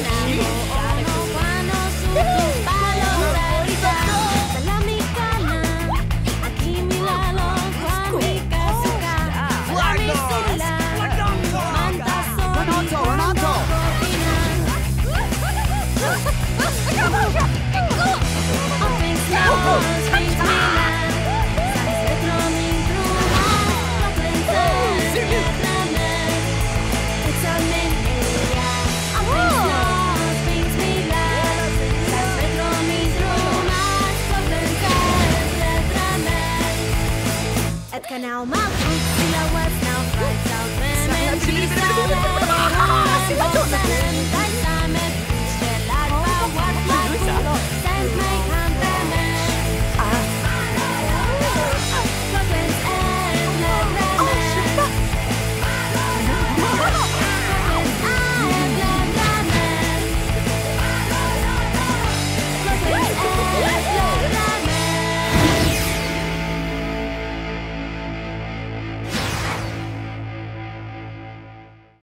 Oh. at Canal Mountain.